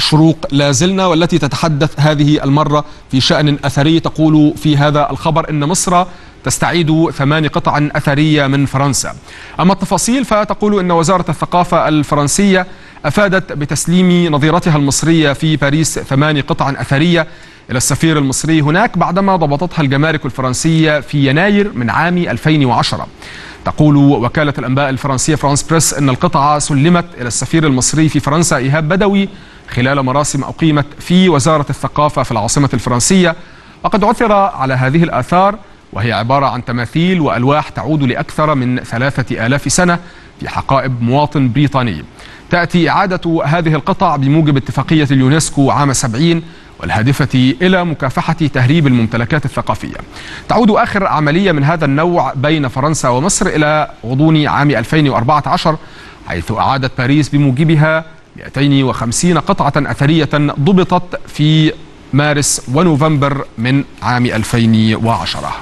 شروق لا زلنا والتي تتحدث هذه المرة في شأن أثري. تقول في هذا الخبر أن مصر تستعيد ثمان قطع أثرية من فرنسا. أما التفاصيل فتقول أن وزارة الثقافة الفرنسية أفادت بتسليم نظيرتها المصرية في باريس ثمان قطع أثرية إلى السفير المصري هناك بعدما ضبطتها الجمارك الفرنسية في يناير من عام 2010 تقول وكالة الأنباء الفرنسية فرانس بريس أن القطع سلمت إلى السفير المصري في فرنسا إيهاب بدوي خلال مراسم أقيمت في وزارة الثقافة في العاصمة الفرنسية. وقد عثر على هذه الآثار وهي عبارة عن تماثيل وألواح تعود لأكثر من ثلاثة آلاف سنة في حقائب مواطن بريطاني. تأتي إعادة هذه القطع بموجب اتفاقية اليونسكو عام 70 والهادفة إلى مكافحة تهريب الممتلكات الثقافية. تعود آخر عملية من هذا النوع بين فرنسا ومصر إلى غضون عام 2014 حيث أعادت باريس بموجبها 250 قطعة أثرية ضبطت في مارس ونوفمبر من عام 2010